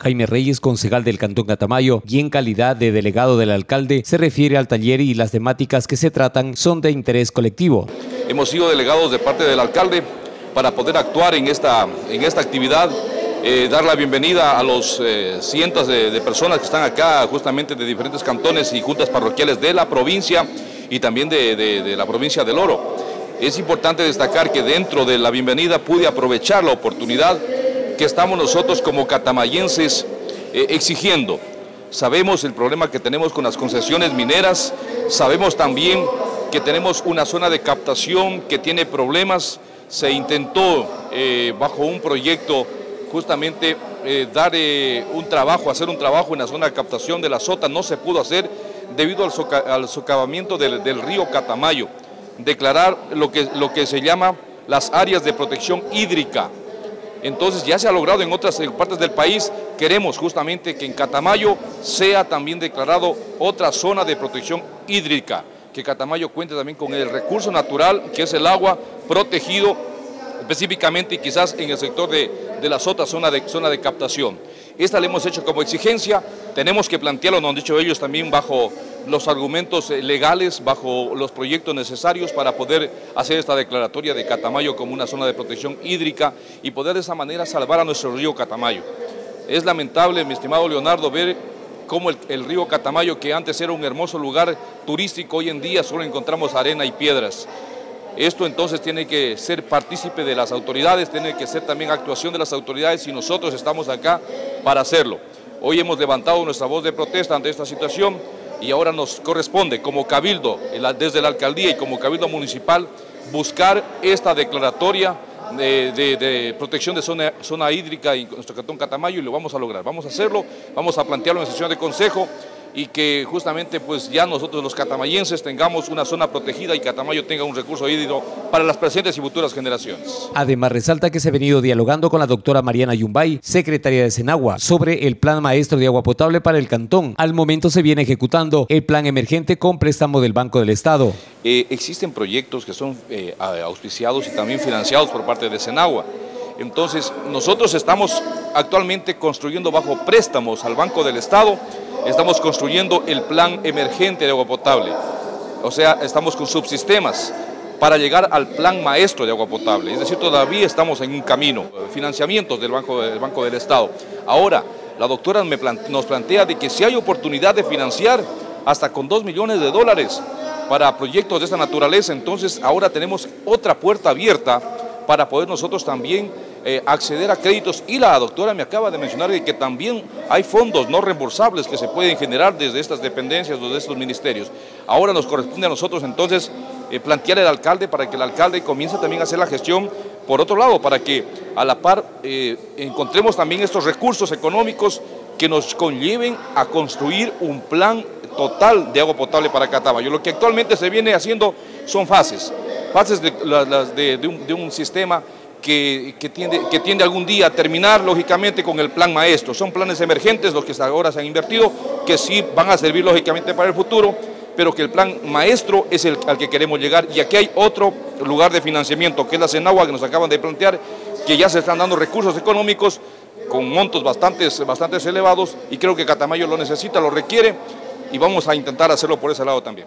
Jaime Reyes, concejal del Cantón Catamayo, y en calidad de delegado del alcalde, se refiere al taller y las temáticas que se tratan son de interés colectivo. Hemos sido delegados de parte del alcalde para poder actuar en esta, en esta actividad, eh, dar la bienvenida a los eh, cientos de, personas que están acá justamente de diferentes cantones y juntas parroquiales de la provincia y también de, de la provincia del Oro. Es importante destacar que dentro de la bienvenida pude aprovechar la oportunidad que estamos nosotros como catamayenses eh, exigiendo. Sabemos el problema que tenemos con las concesiones mineras, sabemos también que tenemos una zona de captación que tiene problemas. Se intentó eh, bajo un proyecto justamente eh, dar un trabajo, hacer un trabajo en la zona de captación de la Sota, no se pudo hacer debido al, socavamiento del, del, río Catamayo. Declarar lo que, lo que se llama las áreas de protección hídrica, entonces ya se ha logrado en otras partes del país. Queremos justamente que en Catamayo sea también declarado otra zona de protección hídrica, que Catamayo cuente también con el recurso natural que es el agua protegido específicamente y quizás en el sector de, de la sota, zona de, zona de captación. Esta la hemos hecho como exigencia, tenemos que plantearlo, nos han dicho ellos también bajo los argumentos eh, legales, bajo los proyectos necesarios para poder hacer esta declaratoria de Catamayo como una zona de protección hídrica y poder de esa manera salvar a nuestro río Catamayo. Es lamentable, mi estimado Leonardo, ver cómo el, el río Catamayo, que antes era un hermoso lugar turístico, hoy en día solo encontramos arena y piedras. Esto entonces tiene que ser partícipe de las autoridades, tiene que ser también actuación de las autoridades y nosotros estamos acá para hacerlo. Hoy hemos levantado nuestra voz de protesta ante esta situación y ahora nos corresponde como cabildo, desde la alcaldía y como cabildo municipal, buscar esta declaratoria de, protección de zona, zona hídrica en nuestro cantón Catamayo y lo vamos a lograr. Vamos a hacerlo, vamos a plantearlo en sesión de consejo y que justamente pues ya nosotros los catamayenses tengamos una zona protegida y Catamayo tenga un recurso hídrico para las presentes y futuras generaciones. Además resalta que se ha venido dialogando con la doctora Mariana Yumbay, secretaria de Senagua, sobre el plan maestro de agua potable para el cantón. Al momento se viene ejecutando el plan emergente con préstamo del Banco del Estado. Eh, existen proyectos que son eh, auspiciados y también financiados por parte de Senagua. Entonces, nosotros estamos actualmente construyendo bajo préstamos al Banco del Estado estamos construyendo el plan emergente de agua potable. O sea, estamos con subsistemas para llegar al plan maestro de agua potable. Es decir, todavía estamos en un camino, financiamientos del Banco, del, Banco del Estado. Ahora, la doctora nos plantea de que si hay oportunidad de financiar hasta con 2 millones de dólares para proyectos de esta naturaleza, entonces ahora tenemos otra puerta abierta para poder nosotros también eh, acceder a créditos y la doctora me acaba de mencionar que también hay fondos no reembolsables que se pueden generar desde estas dependencias, desde estos ministerios. Ahora nos corresponde a nosotros entonces eh, plantear al alcalde para que el alcalde comience también a hacer la gestión por otro lado, para que a la par eh, encontremos también estos recursos económicos que nos conlleven a construir un plan total de agua potable para Catabayo. Lo que actualmente se viene haciendo son fases, fases de, un, sistema que, tiende, que tiende algún día a terminar, lógicamente, con el plan maestro. Son planes emergentes los que ahora se han invertido, que sí van a servir, lógicamente, para el futuro, pero que el plan maestro es el al que queremos llegar. Y aquí hay otro lugar de financiamiento, que es la Senagua, que nos acaban de plantear, que ya se están dando recursos económicos con montos bastante, bastante elevados, y creo que Catamayo lo necesita, lo requiere, y vamos a intentar hacerlo por ese lado también.